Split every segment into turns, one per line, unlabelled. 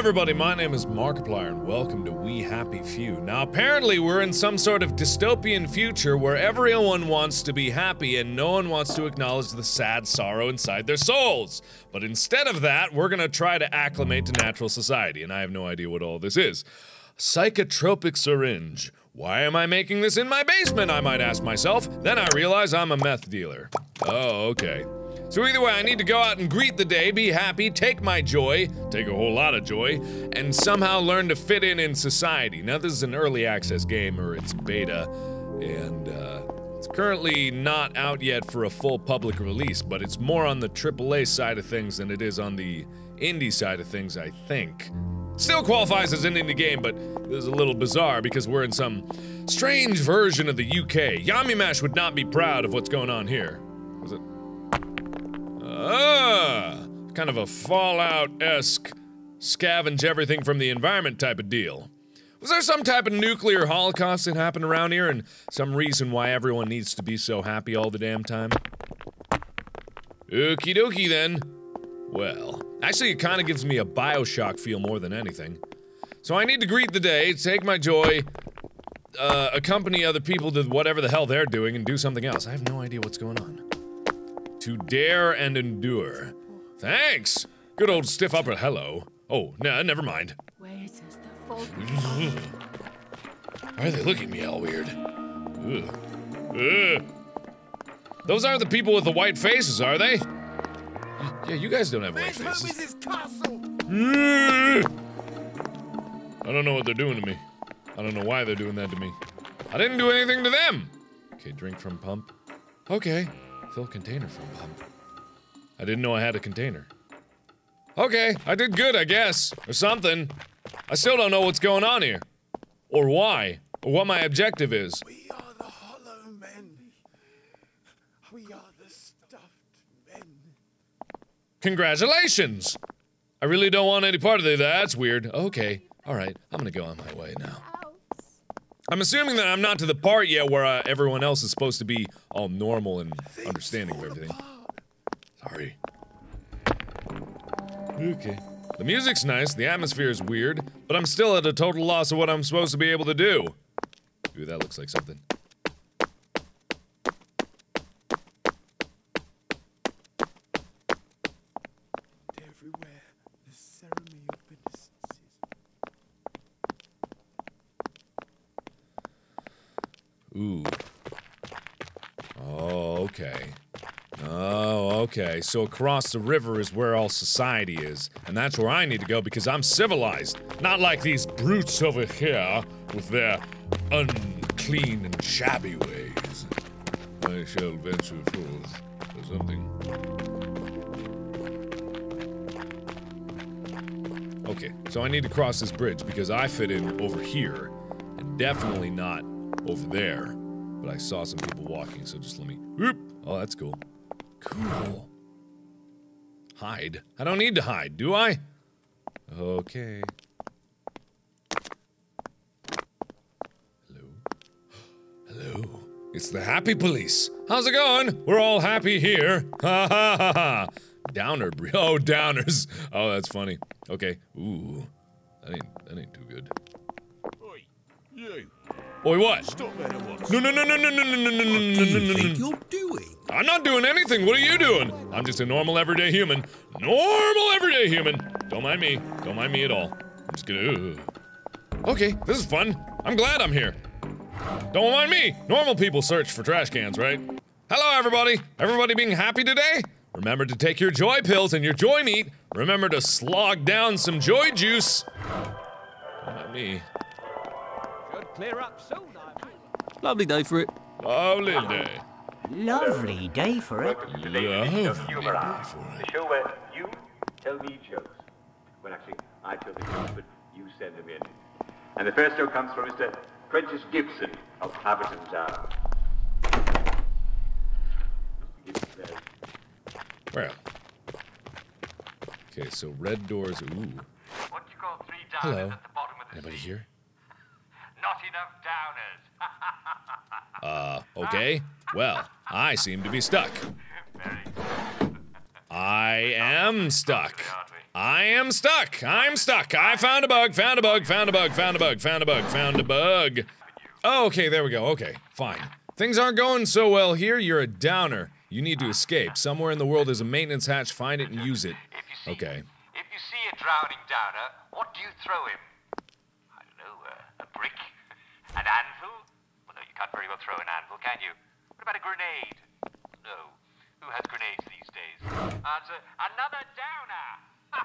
everybody. My name is Markiplier, and welcome to We Happy Few. Now, apparently, we're in some sort of dystopian future where everyone wants to be happy and no one wants to acknowledge the sad sorrow inside their souls. But instead of that, we're gonna try to acclimate to natural society, and I have no idea what all this is. Psychotropic syringe. Why am I making this in my basement? I might ask myself. Then I realize I'm a meth dealer. Oh, okay. So either way, I need to go out and greet the day, be happy, take my joy, take a whole lot of joy, and somehow learn to fit in in society. Now, this is an early access game, or it's beta, and uh, it's currently not out yet for a full public release, but it's more on the AAA side of things than it is on the indie side of things, I think. Still qualifies as an indie game, but this is a little bizarre because we're in some strange version of the UK. Yamimash would not be proud of what's going on here. Was it? Ah, kind of a Fallout-esque scavenge everything from the environment type of deal. Was there some type of nuclear holocaust that happened around here and some reason why everyone needs to be so happy all the damn time? Okie dokie then. Well, actually, it kind of gives me a Bioshock feel more than anything. So I need to greet the day, take my joy, uh, accompany other people to whatever the hell they're doing, and do something else. I have no idea what's going on. To dare and endure. Thanks! Good old stiff upper hello. Oh, nah, never mind.
Where does the fog
Why are they looking at me all weird? Ugh. Ugh. Those aren't the people with the white faces, are they? Yeah, you guys don't have white faces. Ugh. I don't know what they're doing to me. I don't know why they're doing that to me. I didn't do anything to them. Okay, drink from pump. Okay, fill container from pump. I didn't know I had a container. Okay, I did good, I guess. Or something. I still don't know what's going on here. Or why. Or what my objective is.
We are the hollow men. We are the stuffed men.
Congratulations! I really don't want any part of it. That's weird. Okay, alright. I'm gonna go on my way now. I'm assuming that I'm not to the part yet where uh, everyone else is supposed to be all normal and understanding of everything. Sorry. Okay. The music's nice, the atmosphere is weird, but I'm still at a total loss of what I'm supposed to be able to do. Ooh, that looks like something.
Everywhere, the ceremony of beneficences.
Ooh. Oh, okay. Oh, okay. So across the river is where all society is. And that's where I need to go because I'm civilized. Not like these brutes over here with their unclean and shabby ways. I shall venture forth for something. Okay, so I need to cross this bridge because I fit in over here and definitely not over there. But I saw some people walking, so just let me. Oh, that's cool. Cool. Hide? I don't need to hide, do I? Okay. Hello? Hello? It's the Happy Police. How's it going? We're all happy here. Ha ha ha ha. Downer. Oh, downers. Oh, that's funny. Okay. Ooh. That ain't, that ain't too good.
Oi, you.
Oi, what?
Stop that at once.
No, no, no, no, no, no, no, no, no, no, no, no, no, no.
you're doing?
I'm not doing anything. What are you doing? I'm just a normal everyday human. Normal everyday human. Don't mind me. Don't mind me at all. I'm just gonna. ugh. Okay, this is fun. I'm glad I'm here. Don't mind me. Normal people search for trash cans, right? Hello, everybody. Everybody being happy today? Remember to take your joy pills and your joy meat. Remember to slog down some joy juice. Don't mind me.
Should clear up soon, I.
Lovely day for it.
Lovely day.
Lovely day for it.
Lovely day for
The show where you tell me jokes. Well, actually, I tell the jokes, but you send them in. And the first joke comes from Mr. Prentice Gibson of Haverton Town. Mr.
Well. Okay, so red doors. Ooh.
What do you call three downers
Hello.
at the bottom of the
Anybody
sea?
here? Uh, okay. Well, I seem to be stuck. I am stuck. I am stuck. I'm stuck. I found a bug, found a bug, found a bug, found a bug, found a bug, found a bug. Oh, okay, there we go. Okay, fine. Things aren't going so well here. You're a downer. You need to escape. Somewhere in the world is a maintenance hatch. Find it and use it.
If you see,
Okay.
If you see a drowning downer, what do you throw him? I don't know, uh, a brick? An anvil? Well, no, you can't very well throw an anvil, can you? What about a grenade? No. Who has grenades these days? Answer, another downer!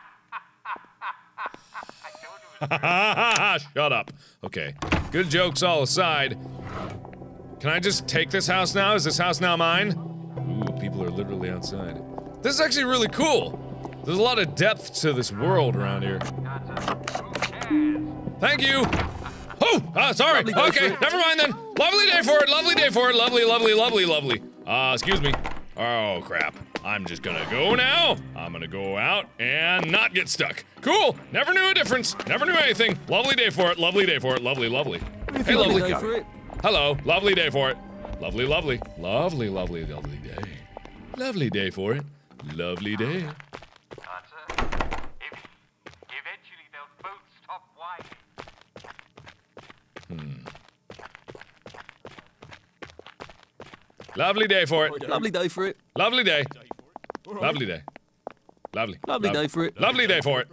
I told you it was
Shut up. Okay. Good jokes all aside. Can I just take this house now? Is this house now mine? Ooh, people are literally outside. This is actually really cool. There's a lot of depth to this world around here.
answer.
Thank you. Oh, ah, sorry. Okay, never mind then. Lovely day for it. Lovely day for it. Lovely, lovely, lovely, lovely. Uh, excuse me. Oh, crap. I'm just gonna go now. I'm gonna go out and not get stuck. Cool. Never knew a difference. Never knew anything. Lovely day for it. Lovely day for it. Lovely, lovely. Hey,
Lovely
lovely.
day for it.
Hello. Lovely day for it. Lovely, lovely. Lovely, lovely, lovely day. Lovely day for it. Lovely day. Lovely day for it.
Lovely day for it.
Lovely day. Lovely day. Lovely.
Lovely day for it.
Lovely day for it.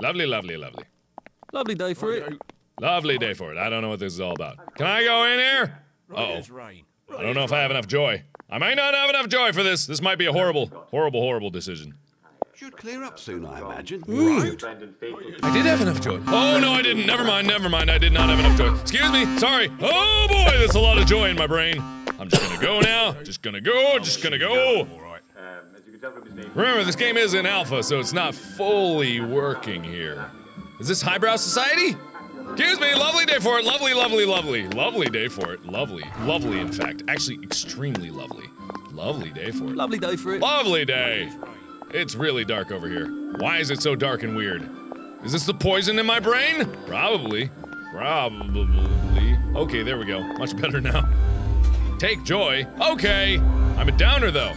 Lovely, lovely, lovely.
Lovely day for it.
Lovely day for it. I don't know what this is all about. Can I go in here? Uh oh. I don't know if I have enough joy. I might not have enough joy for this. This might be a horrible, horrible, horrible decision.
Should clear up soon, I imagine.
Friend and
I did have enough joy. Oh no, I didn't. Never mind, never mind. I did not have enough joy. Excuse me. Sorry. Oh boy, there's a lot of joy in my brain. I'm just gonna go now. Just gonna go. Just gonna go.
Um, as you can tell from his name,
Remember, this game is in alpha, so it's not fully working here. Is this highbrow society? Excuse me, lovely day for it. Lovely, lovely, lovely. Lovely day for it. Lovely. Lovely, in fact. Actually, extremely lovely. Lovely day for it.
Lovely day for it.
Lovely day. It's really dark over here. Why is it so dark and weird? Is this the poison in my brain? Probably. Probably. Okay, there we go. Much better now. Take joy. Okay. I'm a downer though.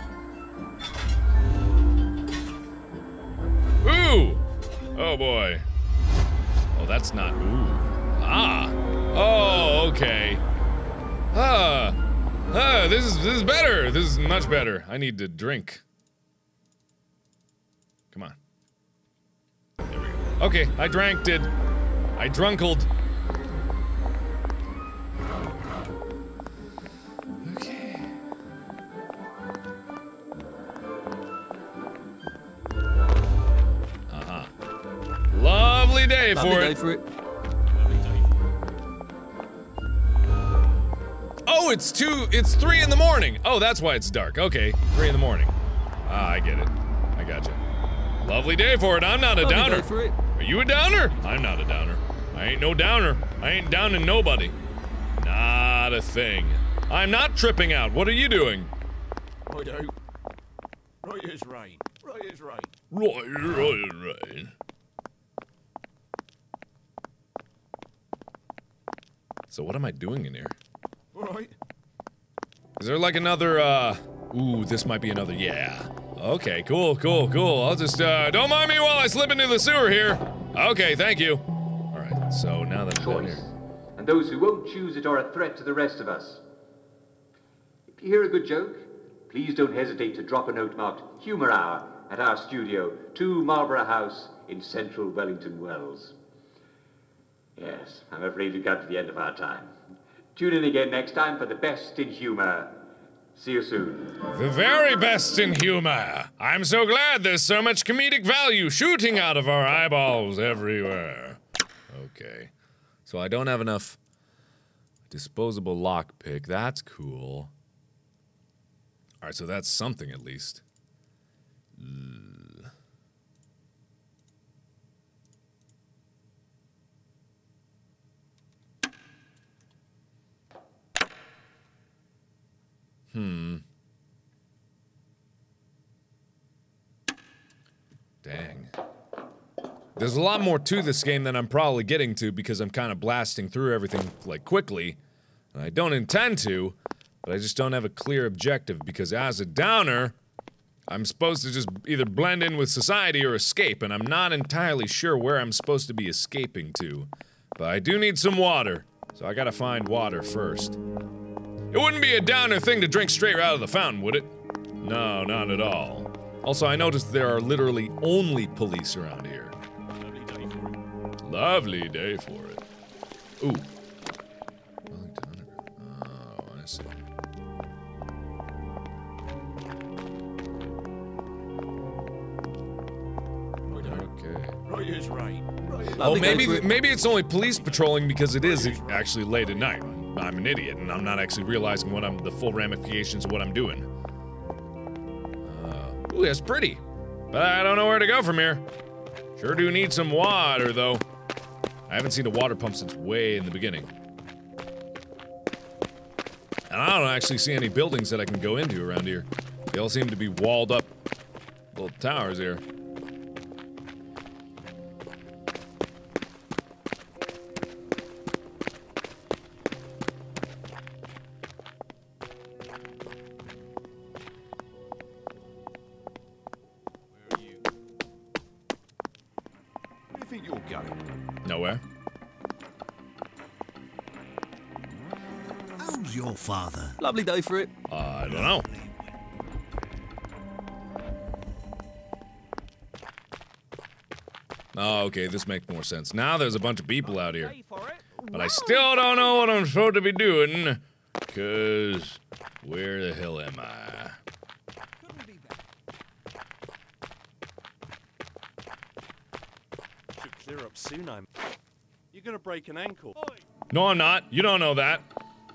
Ooh. Oh boy. Oh, that's not. Ooh. Ah. Oh, okay. Ah. Ah, this is this is better. This is much better. I need to drink. Come on. There we go. Okay, I drank did. I drunkled. Lovely day
Lovely
for
day
it.
for it.
Oh, it's two. It's three in the morning. Oh, that's why it's dark. Okay, three in the morning. Ah, I get it. I gotcha. Lovely day for it. I'm not a
Lovely
downer.
day for it.
Are you a downer? I'm not a downer. I ain't no downer. I ain't downing nobody. Not a thing. I'm not tripping out. What are you doing?
Righto. Right as rain. Right as rain.
Right, right, right. So what am I doing in here?
All right.
Is there like another, uh... Ooh, this might be another, yeah. Okay, cool, cool, cool. I'll just, uh, don't mind me while I slip into the sewer here. Okay, thank you. Alright, so now that I'm
choice.
here.
And those who won't choose it are a threat to the rest of us. If you hear a good joke, please don't hesitate to drop a note marked Humor Hour at our studio, 2 Marlborough House in central Wellington Wells. Yes, I'm afraid we've got to the end of our time. Tune in again next time for the best in humor. See you soon.
The very best in humor. I'm so glad there's so much comedic value shooting out of our eyeballs everywhere. Okay. So I don't have enough disposable lockpick. That's cool. Alright, so that's something at least. Ugh. Hmm. Dang. There's a lot more to this game than I'm probably getting to because I'm kind of blasting through everything like quickly. And I don't intend to, but I just don't have a clear objective because as a downer, I'm supposed to just either blend in with society or escape, and I'm not entirely sure where I'm supposed to be escaping to. But I do need some water, so I gotta find water first. It wouldn't be a downer thing to drink straight out of the fountain, would it? No, not at all. Also, I noticed there are literally only police around here. Lovely day for it. Ooh. Wellington Underground. Oh, I see. Okay.
Right is right.
Oh, maybe maybe it's only police patrolling because it is actually late at night. I'm an idiot and I'm not actually realizing what I'm the full ramifications of what I'm doing. Uh, ooh, that's pretty, but I don't know where to go from here. Sure do need some water though. I haven't seen a water pump since way in the beginning. And I don't actually see any buildings that I can go into around here. They all seem to be walled up little towers here.
Think you're going?
Nowhere.
How's your father?
Lovely day for it.
I don't know. Oh, okay, this makes more sense. Now there's a bunch of people out here.
Day for it.
But I still don't know what I'm supposed to be doing. Cause where the hell am I?
Should clear up soon, I'm. You're gonna break an ankle.
No, I'm not. You don't know that.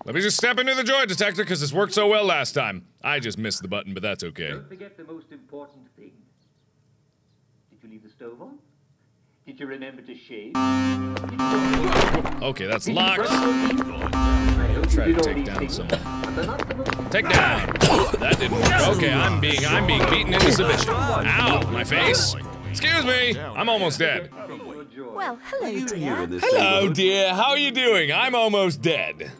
Let me just step into the joy detector because this worked so well last time. I just missed the button, but that's okay.
Don't forget the most important thing. Did you leave the stove on? Did you remember to shave?
Okay, that's
Did you brush
locked.
I hope
Try to take down
things,
some-
but they're not the most
Take down. That didn't work. Okay, I'm being I'm being beaten into submission. Ow, my face. Excuse me. I'm almost dead.
Your joy.
Well, hello, dear.
Hello, dear. How are you doing? I'm almost dead.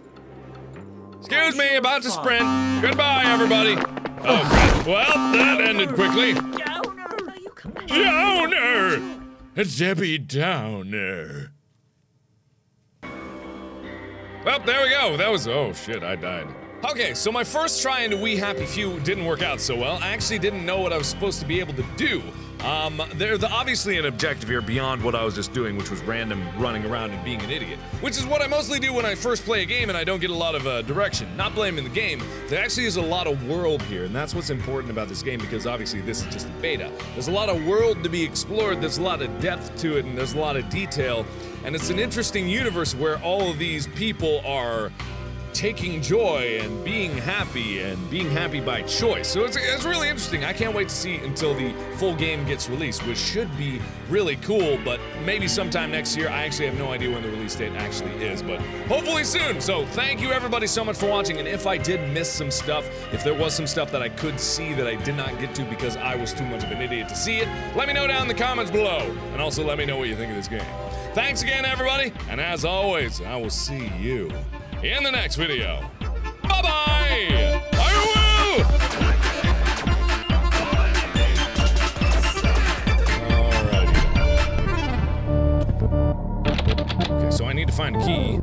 Excuse me, about to sprint. Goodbye, everybody. Oh, crap. Well, that ended quickly.
Downer! You come back.
Downer! It's Debbie Downer. Well, there we go. That was. Oh, shit, I died. Okay, so my first try into We Happy Few didn't work out so well. I actually didn't know what I was supposed to be able to do. Um, there's obviously an objective here beyond what I was just doing, which was random running around and being an idiot. Which is what I mostly do when I first play a game and I don't get a lot of uh, direction. Not blaming the game, there actually is a lot of world here, and that's what's important about this game because obviously this is just a beta. There's a lot of world to be explored, there's a lot of depth to it, and there's a lot of detail. And it's an interesting universe where all of these people are taking joy and being happy and being happy by choice. So it's, it's really interesting. I can't wait to see until the full game gets released, which should be really cool, but maybe sometime next year. I actually have no idea when the release date actually is, but hopefully soon. So thank you everybody so much for watching. And if I did miss some stuff, if there was some stuff that I could see that I did not get to because I was too much of an idiot to see it, let me know down in the comments below. And also let me know what you think of this game. Thanks again, everybody. And as always, I will see you in the next video. Bye-bye! I will! Alrighty. Okay, so I need to find a key.